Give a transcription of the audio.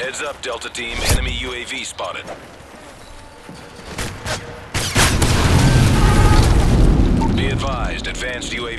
Heads up, Delta Team. Enemy UAV spotted. Be advised, advanced UAV.